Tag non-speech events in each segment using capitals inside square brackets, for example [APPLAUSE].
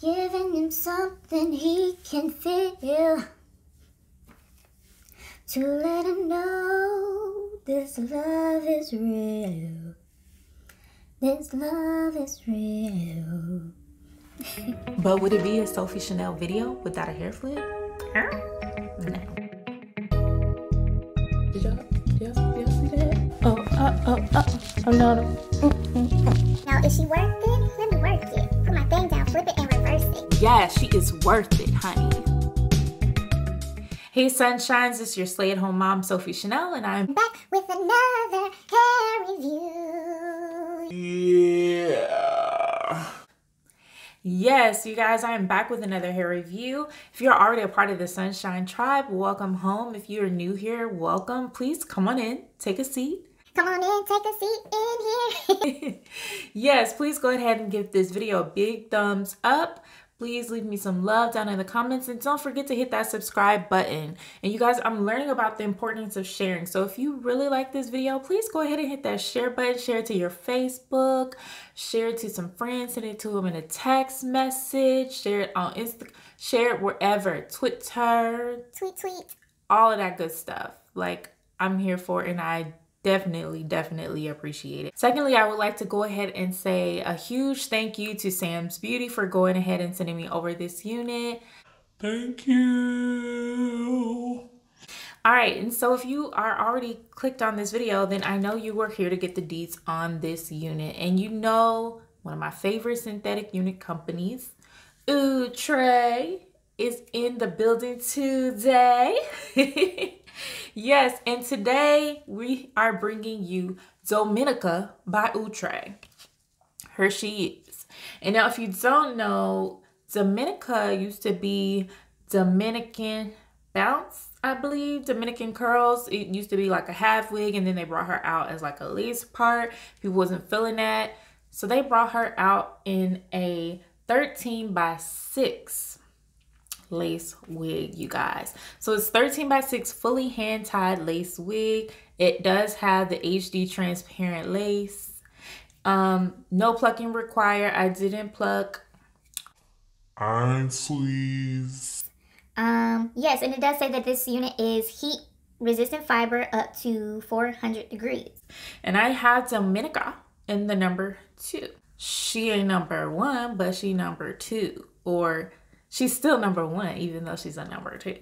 Giving him something he can feel. To let him know this love is real. This love is real. [LAUGHS] but would it be a Sophie Chanelle video without a hair flip? Huh? No. Did y'all, y'all, y'all see that? Oh, uh, oh, oh, oh, no, no. Mm, mm, mm. Now, is she worth it? Yeah, she is worth it, honey. Hey sunshines, it's your slay at home mom, Sophie Chanelle, and I'm back with another hair review. Yeah. Yes, you guys, I am back with another hair review. If you're already a part of the Sunshine Tribe, welcome home. If you're new here, welcome. Please come on in, take a seat. Come on in, take a seat in here. [LAUGHS] yes, please go ahead and give this video a big thumbs up please leave me some love down in the comments and don't forget to hit that subscribe button. And you guys i'm learning about the importance of sharing. So if you really like this video please go ahead and hit that share button share it to your facebook share it to some friends send it to them in a text message share it on insta share it wherever twitter tweet tweet. all of that good stuff. Like i'm here for and i definitely, definitely appreciate it. Secondly, I would like to go ahead and say a huge thank you to Sam's Beauty for going ahead and sending me over this unit. Thank you. All right, and so if you are already clicked on this video, then I know you were here to get the deets on this unit. And you know one of my favorite synthetic unit companies, Outre, is in the building today. [LAUGHS] yes, and today we are bringing you Dominica by Outre. Here she is. And now if you don't know, Dominica used to be Dominican Bounce, I believe, Dominican Curls. It used to be like a half wig and then they brought her out as like a lace part. Who wasn't feeling that. So they brought her out in a 13 by 6 lace wig, you guys. So it's 13 by 6 fully hand tied lace wig. It does have the HD transparent lace. Um, no plucking required. I didn't pluck. Iron sleeves. Um, yes, and it does say that this unit is heat resistant fiber up to 400 degrees. And I have Dominica in the number two. She ain't number one, but she number two. Or she's still number one, even though she's a number two.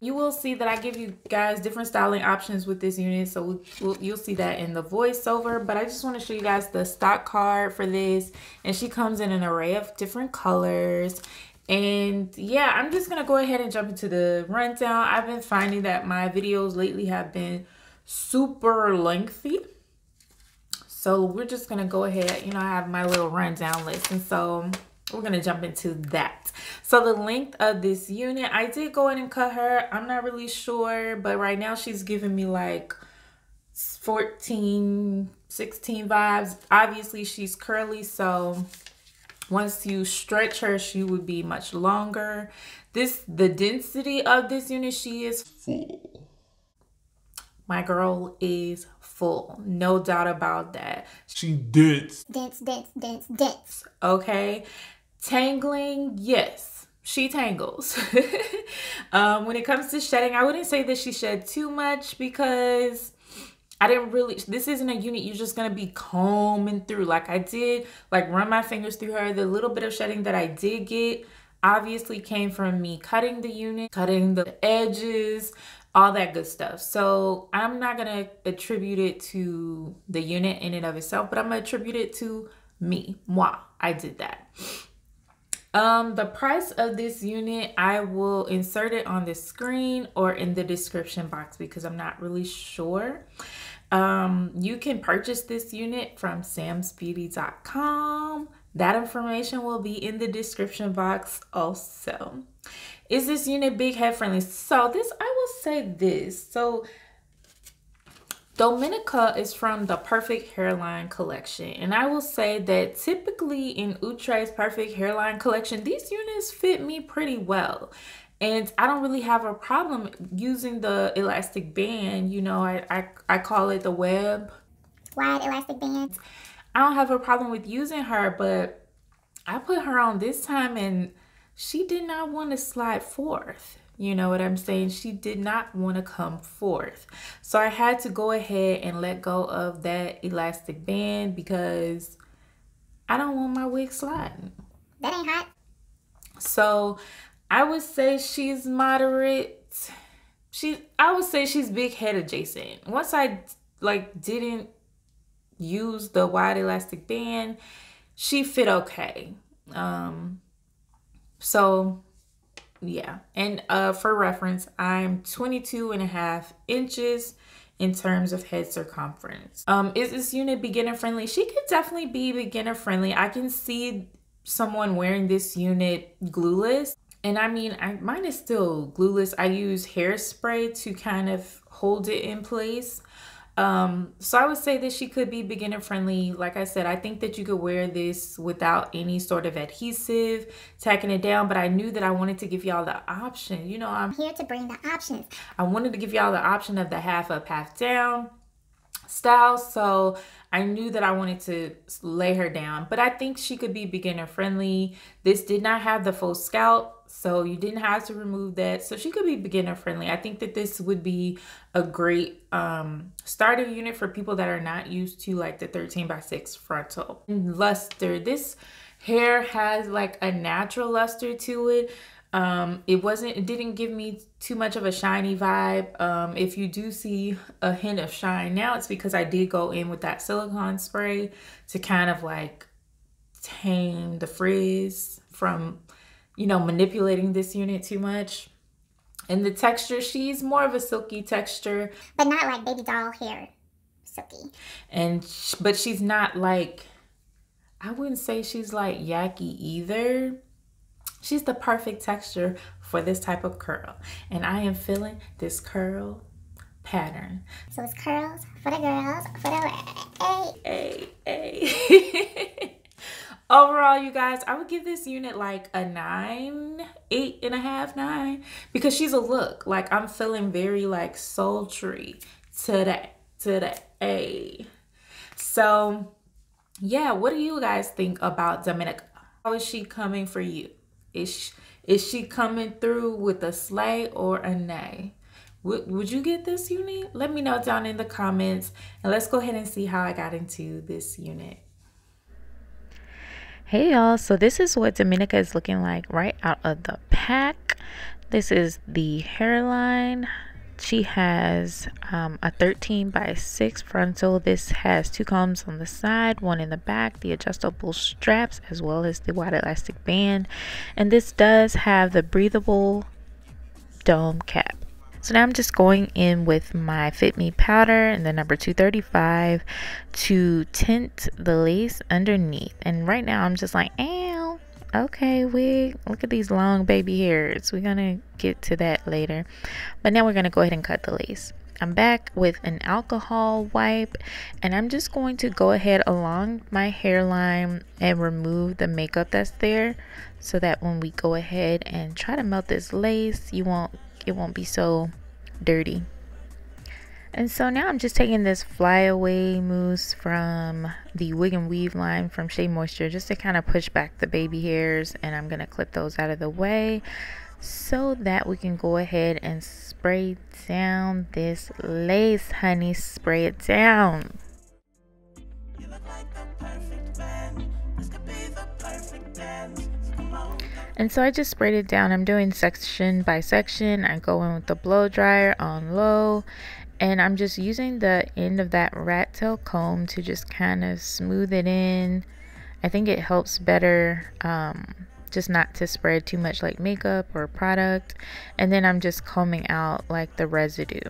You will see that I give you guys different styling options with this unit. So we'll, we'll, you'll see that in the voiceover. But I just want to show you guys the stock card for this. And she comes in an array of different colors. And yeah, I'm just going to go ahead and jump into the rundown. I've been finding that my videos lately have been super lengthy. So we're just going to go ahead. You know, I have my little rundown list. And so we're going to jump into that. So the length of this unit, I did go in and cut her. I'm not really sure, but right now she's giving me like 14, 16 vibes. Obviously she's curly, so once you stretch her, she would be much longer. This, the density of this unit, she is full. My girl is full. No doubt about that. She dense. Dense, dense, dense, dense. Okay. Tangling, yes, she tangles. [LAUGHS] um, when it comes to shedding, I wouldn't say that she shed too much because I didn't really, this isn't a unit you're just to be combing through. Like I did, like run my fingers through her. The little bit of shedding that I did get obviously came from me cutting the unit, cutting the edges, all that good stuff. So I'm not to attribute it to the unit in and of itself, but I'm to attribute it to me, moi. I did that. Um, the price of this unit, I will insert it on the screen or in the description box because I'm not really sure. Um, you can purchase this unit from samsbeauty.com. That information will be in the description box also. Is this unit big head friendly? So this, I will say this. So Dominica is from the Perfect Hairline collection. And I will say that typically in Outre's Perfect Hairline collection, these units fit me pretty well. And I don't really have a problem using the elastic band. You know, I, I, I call it the web. Wide elastic band. I don't have a problem with using her, but I put her on this time and she did not want to slide forth. You know what I'm saying? She did not want to come forth. So I had to go ahead and let go of that elastic band because I don't want my wig sliding. That ain't hot. So I would say she's moderate. She I would say she's big head adjacent. Once I like didn't use the wide elastic band, she fit okay. Um so yeah. And uh for reference, I'm 22 and a half inches in terms of head circumference. Um, is this unit beginner friendly? She could definitely be beginner friendly. I can see someone wearing this unit glueless. And I mean, I, mine is still glueless. I use hairspray to kind of hold it in place. Um, so I would say that she could be beginner friendly. Like I said, I think that you could wear this without any sort of adhesive, tacking it down, but I knew that I wanted to give y'all the option. You know, I'm here to bring the options. I wanted to give y'all the option of the half up, half down style. So I knew that I wanted to lay her down, but I think she could be beginner friendly. This did not have the full scalp, so you didn't have to remove that. So she could be beginner friendly. I think that this would be a great um, starter unit for people that are not used to like the 13 by 6 frontal. Luster. This hair has like a natural luster to it. Um, it wasn't, it didn't give me too much of a shiny vibe. Um, if you do see a hint of shine now, it's because I did go in with that silicone spray to kind of like tame the frizz from, you know, manipulating this unit too much. And the texture, she's more of a silky texture. But not like baby doll hair silky. And, but she's not like, I wouldn't say she's like yucky either She's the perfect texture for this type of curl. And I am feeling this curl pattern. So it's curls for the girls, for the hey, hey, hey. Overall, you guys, I would give this unit like a nine, eight and a half, nine, because she's a look. Like I'm feeling very like sultry today, today. A. So yeah, what do you guys think about Dominica? How is she coming for you? Is she, is she coming through with a slay or a nay? Would, would you get this unit? Let me know down in the comments and let's go ahead and see how I got into this unit. Hey y'all, so this is what Dominica is looking like right out of the pack. This is the hairline she has um, a 13 by 6 frontal. This has two combs on the side, one in the back, the adjustable straps, as well as the wide elastic band. And this does have the breathable dome cap. So now I'm just going in with my Fit Me powder and the number 235 to tint the lace underneath. And right now I'm just like, ow, okay wig look at these long baby hairs. We're gonna get to that later. But now we're gonna go ahead and cut the lace. I'm back with an alcohol wipe and I'm just going to go ahead along my hairline and remove the makeup that's there so that when we go ahead and try to melt this lace you won't it won't be so dirty and so now I'm just taking this flyaway mousse from the Wig and Weave line from Shea Moisture just to kind of push back the baby hairs and I'm going to clip those out of the way so that we can go ahead and spray down this lace, honey. Spray it down. And so I just sprayed it down. I'm doing section by section. I go in with the blow dryer on low and I'm just using the end of that rat tail comb to just kind of smooth it in. I think it helps better um, just not to spread too much like makeup or product. And then I'm just combing out like the residue.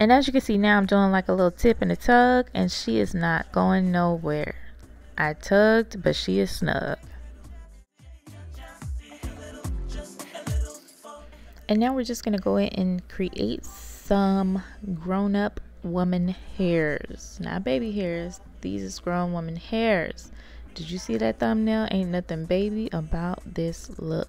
And as you can see now, I'm doing like a little tip and a tug, and she is not going nowhere. I tugged, but she is snug. And now we're just going to go in and create some grown-up woman hairs. Not baby hairs. These is grown woman hairs. Did you see that thumbnail? Ain't nothing baby about this look.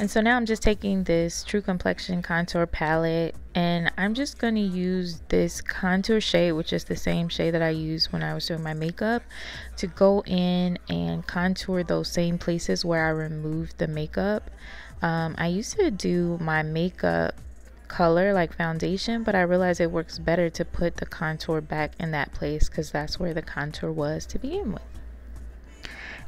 And so now I'm just taking this True Complexion contour palette and I'm just going to use this contour shade, which is the same shade that I used when I was doing my makeup, to go in and contour those same places where I removed the makeup. Um, I used to do my makeup color like foundation but I realized it works better to put the contour back in that place because that's where the contour was to begin with.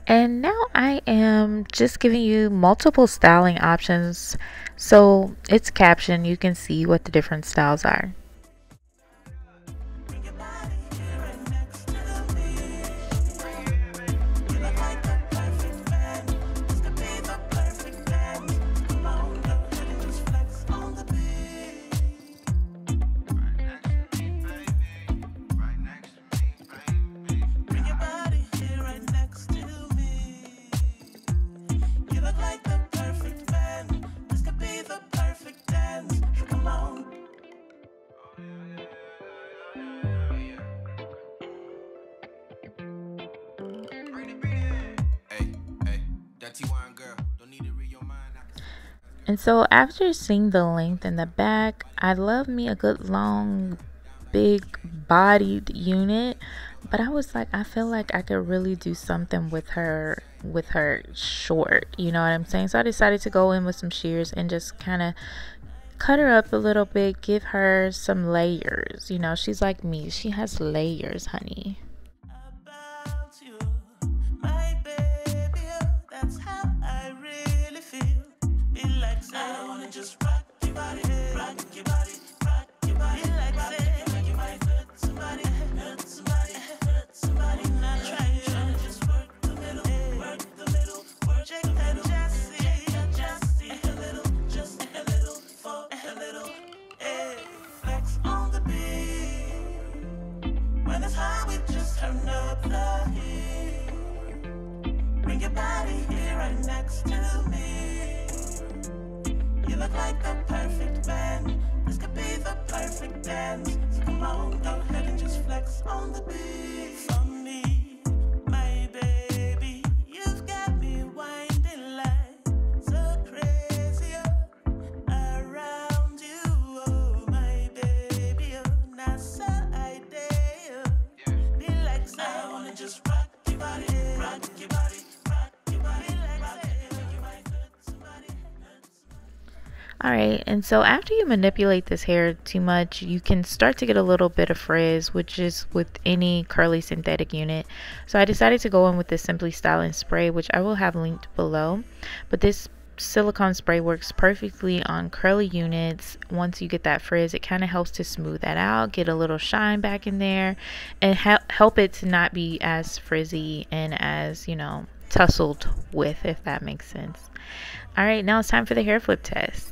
And now I am just giving you multiple styling options. So it's captioned, you can see what the different styles are. And so after seeing the length in the back, I love me a good long, big bodied unit. But I was like, I feel like I could really do something with her with her short. You know what I'm saying? So I decided to go in with some shears and just kind of cut her up a little bit, give her some layers. You know, she's like me. She has layers, honey. Alright, and so after you manipulate this hair too much, you can start to get a little bit of frizz, which is with any curly synthetic unit. So I decided to go in with this Simply Stylin spray, which I will have linked below. But this silicone spray works perfectly on curly units. Once you get that frizz, it kind of helps to smooth that out, get a little shine back in there, and help it to not be as frizzy and as, you know, tussled with, if that makes sense. Alright, now it's time for the hair flip test.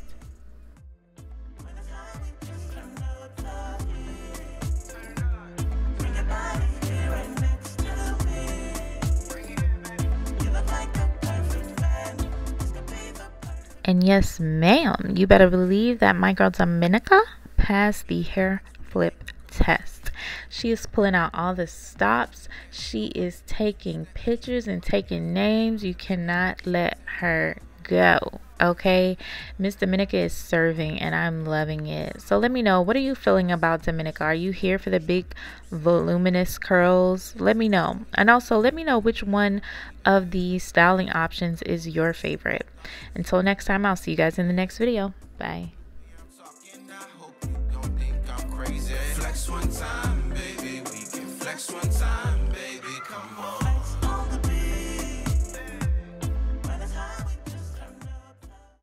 And yes, ma'am, you better believe that my girl Dominica passed the hair flip test. She is pulling out all the stops. She is taking pictures and taking names. You cannot let her go okay. Miss dominica is serving and i'm loving it. So let me know what are you feeling about dominica? Are you here for the big voluminous curls? Let me know. And also let me know which one of the styling options is your favorite. Until next time i'll see you guys in the next video. Bye